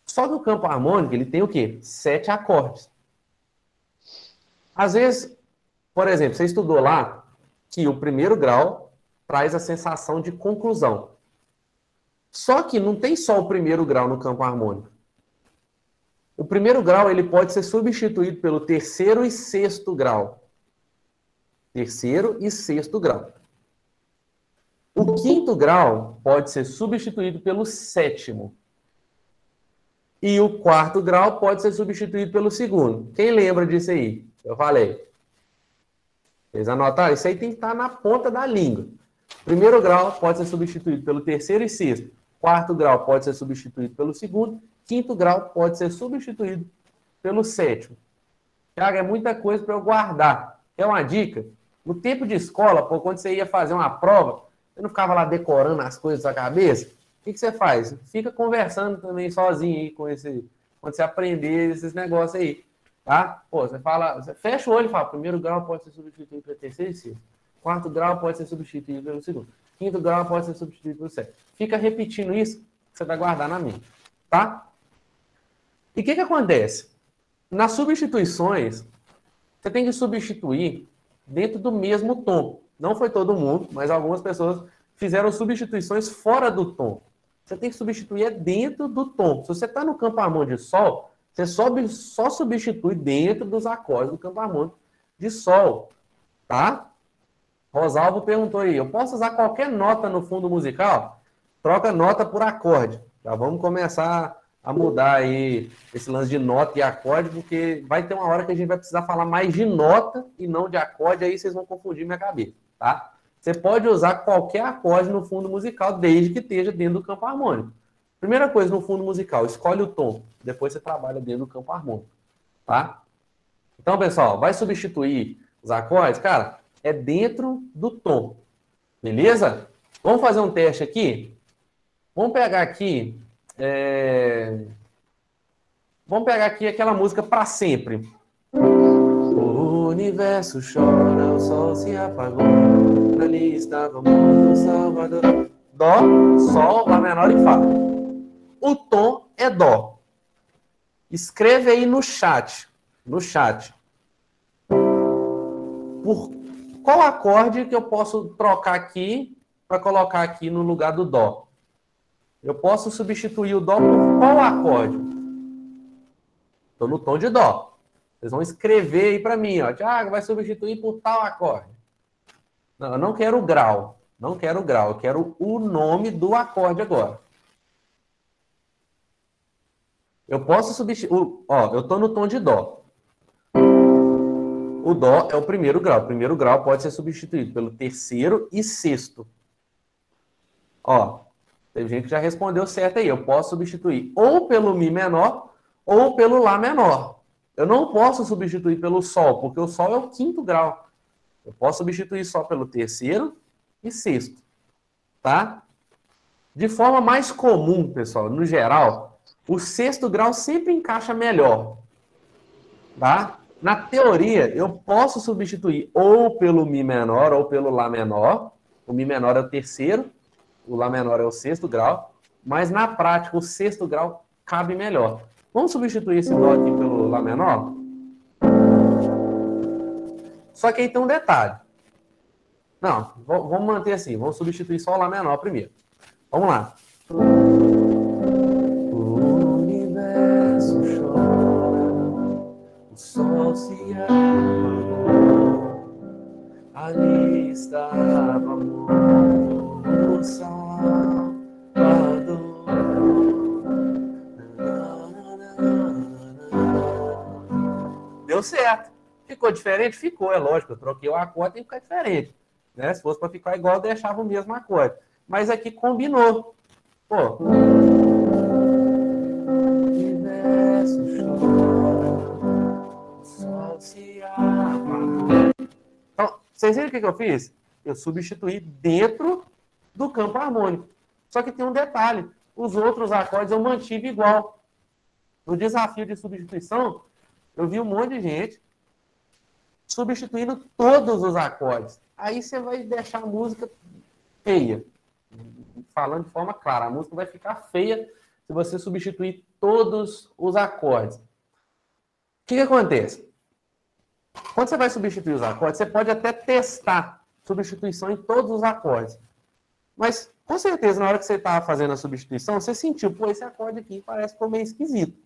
Speaker 1: Só que o campo harmônico, ele tem o quê? Sete acordes. Às vezes, por exemplo, você estudou lá que o primeiro grau traz a sensação de conclusão. Só que não tem só o primeiro grau no campo harmônico. O primeiro grau ele pode ser substituído pelo terceiro e sexto grau. Terceiro e sexto grau. O quinto grau pode ser substituído pelo sétimo. E o quarto grau pode ser substituído pelo segundo. Quem lembra disso aí? Eu falei. Vocês anotaram? Isso aí tem que estar na ponta da língua. Primeiro grau pode ser substituído pelo terceiro e sexto. Quarto grau pode ser substituído pelo segundo. Quinto grau pode ser substituído pelo sétimo. Tiago, é muita coisa para eu guardar. É uma dica? No tempo de escola, pô, quando você ia fazer uma prova, você não ficava lá decorando as coisas da cabeça? O que, que você faz? Fica conversando também sozinho aí com esse. Quando você aprender esses negócios aí. Tá? Pô, você fala, você fecha o olho e fala: primeiro grau pode ser substituído pelo terceiro e sexto. Quarto grau pode ser substituído pelo segundo. Quinto grau pode ser substituído pelo sétimo. Fica repetindo isso, você vai guardar na mente. Tá? E o que, que acontece? Nas substituições, você tem que substituir dentro do mesmo tom. Não foi todo mundo, mas algumas pessoas fizeram substituições fora do tom. Você tem que substituir é dentro do tom. Se você está no campo harmônico de sol, você sobe, só substitui dentro dos acordes do campo harmônico de sol. Tá? Rosalvo perguntou aí, eu posso usar qualquer nota no fundo musical? Troca nota por acorde. Já vamos começar a mudar aí esse lance de nota e acorde, porque vai ter uma hora que a gente vai precisar falar mais de nota e não de acorde, aí vocês vão confundir minha cabeça, tá? Você pode usar qualquer acorde no fundo musical, desde que esteja dentro do campo harmônico. Primeira coisa no fundo musical, escolhe o tom, depois você trabalha dentro do campo harmônico, tá? Então, pessoal, vai substituir os acordes, cara, é dentro do tom, beleza? Vamos fazer um teste aqui? Vamos pegar aqui é... Vamos pegar aqui aquela música para sempre. O universo chora, o sol se apagou. Ali estava o Salvador. Dó, Sol, Lá menor e Fá. O tom é Dó. Escreve aí no chat. No chat. Por qual acorde que eu posso trocar aqui para colocar aqui no lugar do Dó? Eu posso substituir o Dó por qual acorde? Estou no tom de Dó. Vocês vão escrever aí para mim, ó. Tiago, vai substituir por tal acorde. Não, eu não quero o grau. Não quero o grau. Eu quero o nome do acorde agora. Eu posso substituir. Ó, eu estou no tom de Dó. O Dó é o primeiro grau. O primeiro grau pode ser substituído pelo terceiro e sexto. Ó, Teve gente que já respondeu certo aí. Eu posso substituir ou pelo Mi menor ou pelo Lá menor. Eu não posso substituir pelo Sol, porque o Sol é o quinto grau. Eu posso substituir só pelo terceiro e sexto. Tá? De forma mais comum, pessoal, no geral, o sexto grau sempre encaixa melhor. Tá? Na teoria, eu posso substituir ou pelo Mi menor ou pelo Lá menor. O Mi menor é o terceiro o Lá menor é o sexto grau, mas na prática o sexto grau cabe melhor. Vamos substituir esse Dó aqui pelo Lá menor? Só que aí tem um detalhe. Não, vamos manter assim. Vamos substituir só o Lá menor primeiro. Vamos lá. Sol se ali estava o Salvador. Deu certo. Ficou diferente? Ficou, é lógico. Eu troquei o acorde, tem que ficar diferente. Né? Se fosse para ficar igual, deixava o mesmo acorde. Mas aqui combinou. Pô. Se Então, vocês viram o que, eu fiz? Eu substituí dentro do campo harmônico. Só que tem um detalhe: os outros acordes eu mantive igual. No desafio de substituição, eu vi um monte de gente substituindo todos os acordes. Aí você vai deixar a música feia. Falando de forma clara, a música vai ficar feia se você substituir todos os acordes. O que, que acontece? Quando você vai substituir os acordes, você pode até testar substituição em todos os acordes. Mas, com certeza, na hora que você estava fazendo a substituição, você sentiu, pô, esse acorde aqui parece ficou meio esquisito.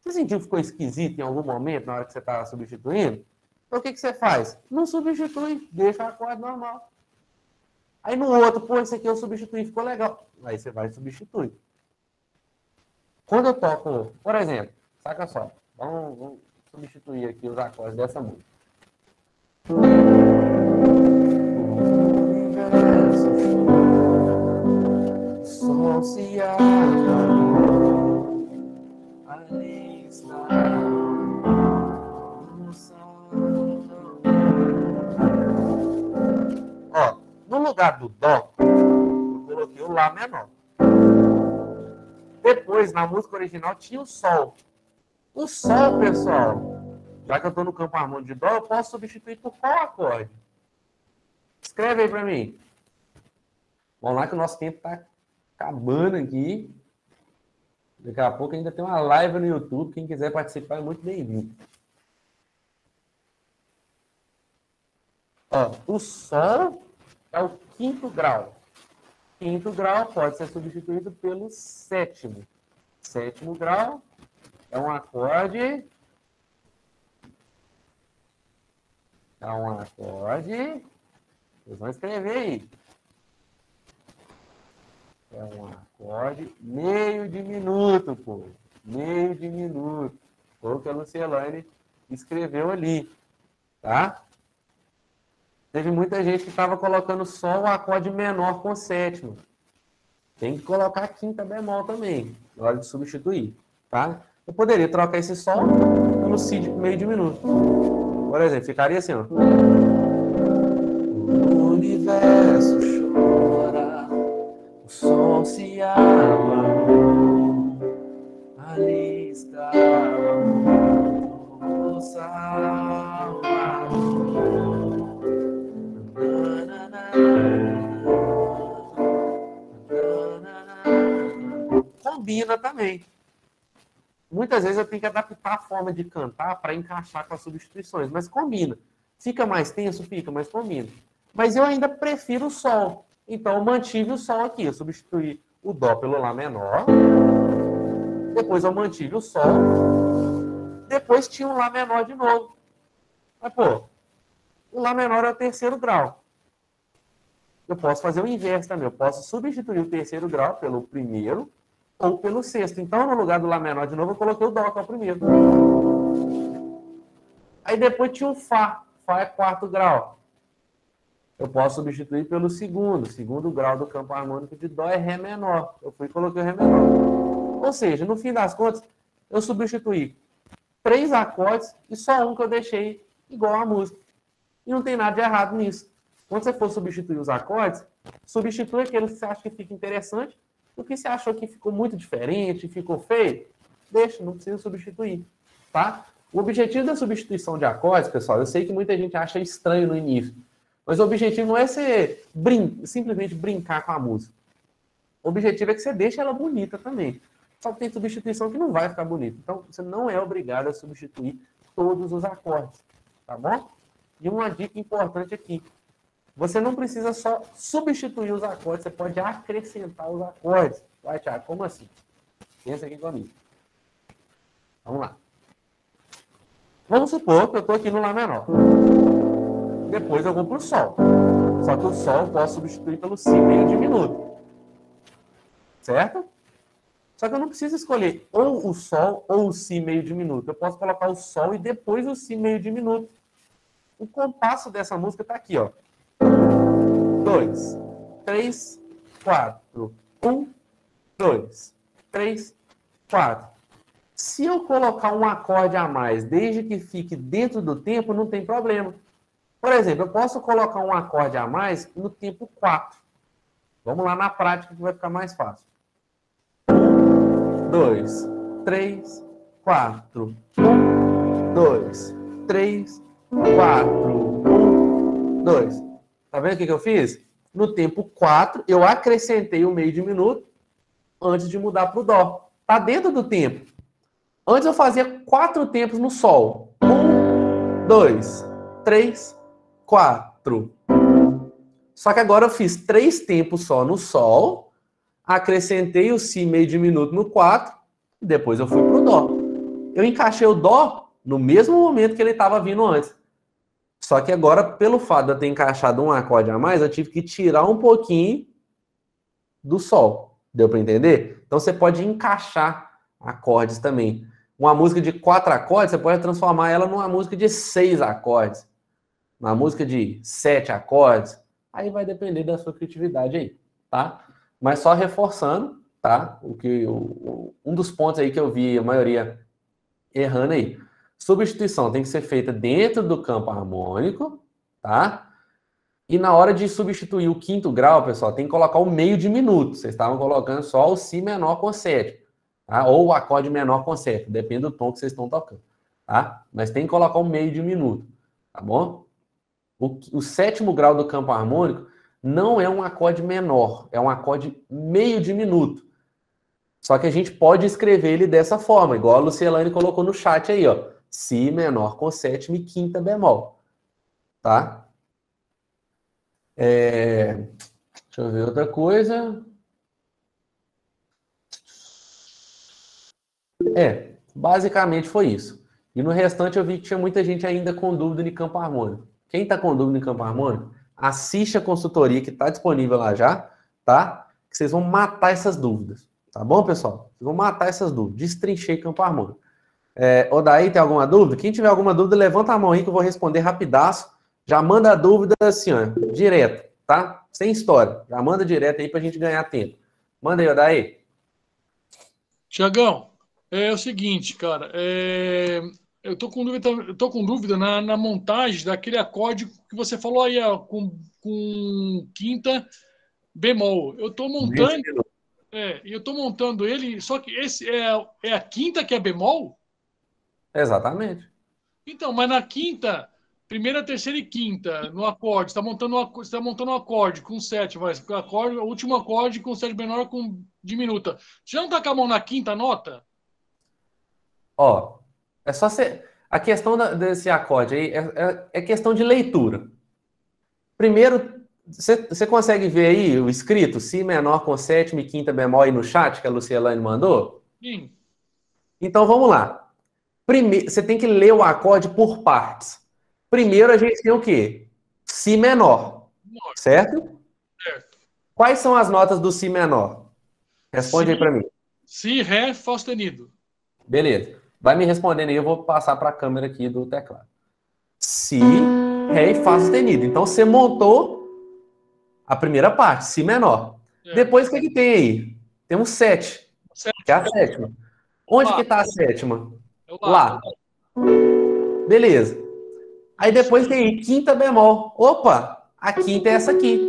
Speaker 1: Você sentiu que ficou esquisito em algum momento, na hora que você estava substituindo? Então o que, que você faz? Não substitui, deixa o acorde normal. Aí no outro, pô, esse aqui eu substituí, ficou legal. Aí você vai substituir. Quando eu toco, por exemplo, saca só, vamos, vamos substituir aqui os acordes dessa música. Está. No lugar do Dó, eu coloquei o Lá menor. Depois, na música original, tinha o Sol. O Sol, pessoal, já que eu estou no campo harmônico de Dó, eu posso substituir por qual acorde? Escreve aí para mim. Vamos lá que o nosso tempo está acabando aqui. Daqui a pouco ainda tem uma live no YouTube. Quem quiser participar é muito bem-vindo. o Sol é o quinto grau. Quinto grau pode ser substituído pelo sétimo. Sétimo grau é um acorde. É um acorde. Vocês vão escrever aí. É um acorde meio diminuto, pô. Meio diminuto. Foi o que a Lucielane escreveu ali. Tá? Teve muita gente que estava colocando só o acorde menor com sétimo. Tem que colocar quinta bemol também, na hora de substituir, tá? Eu poderia trocar esse sol pelo si de meio diminuto. Por exemplo, ficaria assim, ó. O universo chora, o sol se abre, ali está o Salvador. Combina também. Muitas vezes eu tenho que adaptar a forma de cantar para encaixar com as substituições, mas combina. Fica mais tenso? Fica, mas combina. Mas eu ainda prefiro o Sol. Então eu mantive o Sol aqui. Eu substituí o Dó pelo Lá menor. Depois eu mantive o Sol. Depois tinha um Lá menor de novo. Mas, pô, o Lá menor é o terceiro grau eu posso fazer o inverso também. Eu posso substituir o terceiro grau pelo primeiro ou pelo sexto. Então, no lugar do Lá menor de novo, eu coloquei o Dó, que é o primeiro. Aí depois tinha o Fá. Fá é quarto grau. Eu posso substituir pelo segundo. Segundo grau do campo harmônico de Dó é Ré menor. Eu fui e coloquei o Ré menor. Ou seja, no fim das contas, eu substituí três acordes e só um que eu deixei igual à música. E não tem nada de errado nisso. Quando você for substituir os acordes, substitui aqueles que você acha que fica interessante. O que você achou que ficou muito diferente, ficou feio, deixa, não precisa substituir, tá? O objetivo da substituição de acordes, pessoal, eu sei que muita gente acha estranho no início, mas o objetivo não é você brin simplesmente brincar com a música. O objetivo é que você deixe ela bonita também. Só que tem substituição que não vai ficar bonita. Então, você não é obrigado a substituir todos os acordes, tá bom? E uma dica importante aqui: você não precisa só substituir os acordes, você pode acrescentar os acordes. Vai, Thiago, como assim? Pensa aqui comigo. Vamos lá. Vamos supor que eu estou aqui no Lá menor. Depois eu vou para o Sol. Só que o Sol eu posso substituir pelo Si meio diminuto. Certo? Só que eu não preciso escolher ou o Sol ou o Si meio diminuto. Eu posso colocar o Sol e depois o Si meio diminuto. O compasso dessa música está aqui, ó. Dois, três, quatro. Um, dois, três, quatro. Se eu colocar um acorde a mais, desde que fique dentro do tempo, não tem problema. Por exemplo, eu posso colocar um acorde a mais no tempo 4. Vamos lá na prática que vai ficar mais fácil. 1, 2, 3, 4. 1, 2, 3, 4. 1, 2. Tá vendo o que, que eu fiz? No tempo 4, eu acrescentei o meio de minuto antes de mudar para o Dó. Tá dentro do tempo. Antes eu fazia quatro tempos no Sol. Um, dois, três, quatro. Só que agora eu fiz três tempos só no Sol, acrescentei o Si meio diminuto no 4, e depois eu fui pro Dó. Eu encaixei o Dó no mesmo momento que ele estava vindo antes. Só que agora, pelo fato de eu ter encaixado um acorde a mais, eu tive que tirar um pouquinho do Sol. Deu para entender? Então você pode encaixar acordes também. Uma música de quatro acordes, você pode transformar ela numa música de seis acordes. Uma música de sete acordes. Aí vai depender da sua criatividade aí, tá? Mas só reforçando, tá? O que o, um dos pontos aí que eu vi a maioria errando aí. Substituição tem que ser feita dentro do campo harmônico, tá? E na hora de substituir o quinto grau, pessoal, tem que colocar o meio diminuto. Vocês estavam colocando só o Si menor com sétimo. Tá? Ou o acorde menor com sétimo, depende do tom que vocês estão tocando. Tá? Mas tem que colocar um meio diminuto, tá bom? O, o sétimo grau do campo harmônico não é um acorde menor, é um acorde meio diminuto. Só que a gente pode escrever ele dessa forma, igual a Lucielane colocou no chat aí, ó. Si menor com sétima e quinta bemol. Tá? É... Deixa eu ver outra coisa. É, basicamente foi isso. E no restante eu vi que tinha muita gente ainda com dúvida de campo harmônico. Quem está com dúvida em campo harmônico, assiste a consultoria que está disponível lá já, tá? Que vocês vão matar essas dúvidas. Tá bom, pessoal? Vocês vão matar essas dúvidas. Destrinchei campo harmônico. É, daí tem alguma dúvida? Quem tiver alguma dúvida, levanta a mão aí que eu vou responder rapidaço. Já manda a dúvida assim, ó, direto, tá? Sem história. Já manda direto aí pra gente ganhar tempo. Manda aí, Odaí.
Speaker 2: Tiagão, é o seguinte, cara. É... Eu tô com dúvida, eu tô com dúvida na, na montagem daquele acorde que você falou aí, ó, com, com quinta bemol. Eu tô montando. É, eu tô montando ele, só que esse é, é a quinta que é bemol?
Speaker 1: Exatamente.
Speaker 2: Então, mas na quinta, primeira, terceira e quinta, no acorde, está montando, um, está montando um acorde com sete, o acorde, o último acorde com sete menor com diminuta. Você já não tá com a mão na quinta nota?
Speaker 1: Ó, é só ser. A questão da, desse acorde aí é, é, é, questão de leitura. Primeiro, você consegue ver aí o escrito Si menor com sétima e quinta bemol aí no chat que a Lucielane mandou?
Speaker 2: Sim.
Speaker 1: Então vamos lá. Primeiro, você tem que ler o acorde por partes. Primeiro a gente tem o quê? Si menor. Certo?
Speaker 2: Certo.
Speaker 1: Quais são as notas do Si menor? Responde si, aí para mim.
Speaker 2: Si, Ré, Fá sustenido.
Speaker 1: Beleza. Vai me respondendo aí, eu vou passar para a câmera aqui do teclado. Si, Ré e Fá sustenido. Então você montou a primeira parte, Si menor. É. Depois o que, é que tem aí? Tem um 7, que é a sétima. Onde que está a sétima?
Speaker 2: Lá.
Speaker 1: Beleza. Aí depois tem quinta bemol. Opa, a quinta é essa aqui.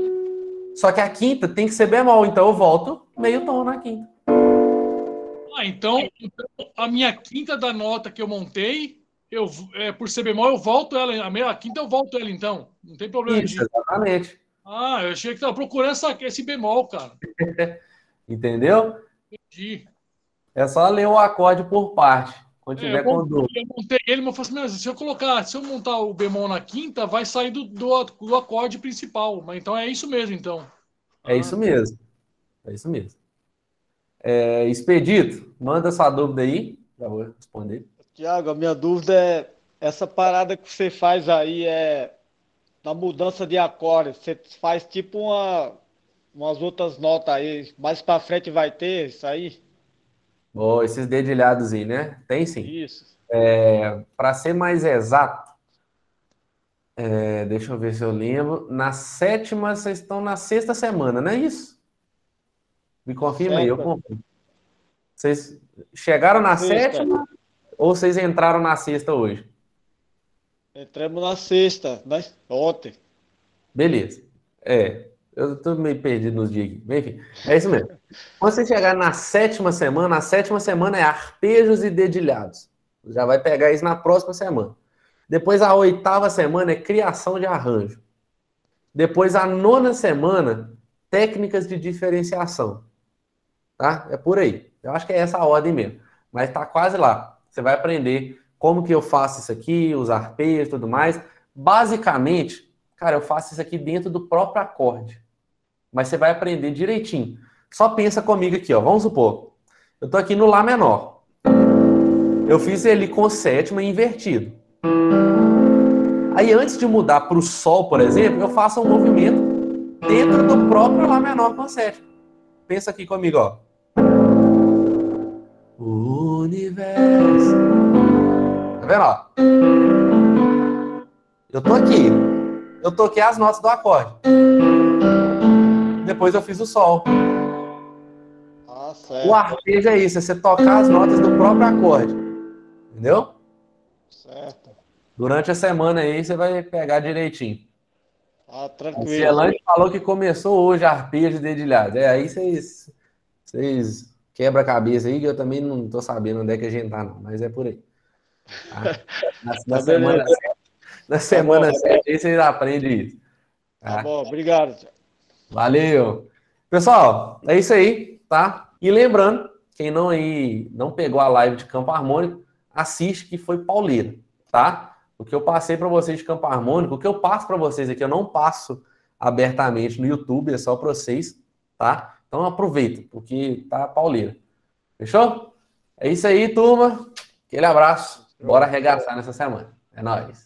Speaker 1: Só que a quinta tem que ser bemol, então eu volto meio tom na quinta.
Speaker 2: Ah, então, então, a minha quinta da nota que eu montei, eu, é, por ser bemol, eu volto ela. A, minha, a quinta eu volto ela, então. Não tem problema
Speaker 1: Isso, disso. Exatamente.
Speaker 2: Ah, eu achei que estava procurando essa, esse bemol, cara.
Speaker 1: Entendeu?
Speaker 2: Entendi.
Speaker 1: É só ler o acorde por parte. Quando tiver é, com.
Speaker 2: Eu montei ele, mas eu falei assim, se eu colocar, se eu montar o bemol na quinta, vai sair do, do, do acorde principal. Mas então é isso mesmo, então.
Speaker 1: É ah. isso mesmo. É isso mesmo. É, Expedito, manda sua dúvida aí, já vou responder.
Speaker 3: Tiago, a minha dúvida é essa parada que você faz aí é na mudança de acorde. Você faz tipo uma, umas outras notas aí. Mais para frente vai ter isso aí?
Speaker 1: Oh, esses dedilhados aí, né? Tem sim.
Speaker 3: Isso.
Speaker 1: É, para ser mais exato, é, deixa eu ver se eu lembro. Na sétima, vocês estão na sexta semana, não é isso? Me confirma aí, eu confirmo. Vocês chegaram na sexta. sétima ou vocês entraram na sexta hoje?
Speaker 3: Entramos na sexta, né? Ontem.
Speaker 1: Beleza. É, eu tô meio perdido nos dias aqui. Enfim, é isso mesmo. Quando você chegar na sétima semana, a sétima semana é arpejos e dedilhados. Já vai pegar isso na próxima semana. Depois a oitava semana é criação de arranjo. Depois a nona semana, técnicas de diferenciação. Tá? É por aí. Eu acho que é essa a ordem mesmo. Mas tá quase lá. Você vai aprender como que eu faço isso aqui, os arpejos e tudo mais. Basicamente, cara, eu faço isso aqui dentro do próprio acorde. Mas você vai aprender direitinho. Só pensa comigo aqui, ó. Vamos supor, eu tô aqui no Lá menor. Eu fiz ele com sétima invertido. Aí antes de mudar para o Sol, por exemplo, eu faço um movimento dentro do próprio Lá menor com sétima. Pensa aqui comigo, ó. O universo. Tá vendo, ó? Eu tô aqui. Eu toquei as notas do acorde. Depois eu fiz o sol.
Speaker 3: Ah,
Speaker 1: o arpejo é isso, é você tocar as notas do próprio acorde. Entendeu?
Speaker 3: Certo.
Speaker 1: Durante a semana aí você vai pegar direitinho.
Speaker 3: Ah, tranquilo. O
Speaker 1: Celante falou que começou hoje arpejo de dedilhado. É, aí vocês, vocês quebra a cabeça aí, que eu também não tô sabendo onde é que a gente tá, não, mas é por aí. Tá? Na, na tá semana, na semana tá aí vocês aprendem isso.
Speaker 3: Tá, tá bom, obrigado.
Speaker 1: Valeu. Pessoal, é isso aí, tá? E lembrando, quem não aí não pegou a live de Campo Harmônico, assiste que foi pauleira, tá? O que eu passei para vocês de Campo Harmônico, o que eu passo para vocês aqui, eu não passo abertamente no YouTube, é só para vocês, tá? Então aproveita, porque tá pauleira. Fechou? É isso aí, turma. Aquele abraço. Bora arregaçar nessa semana. É nóis.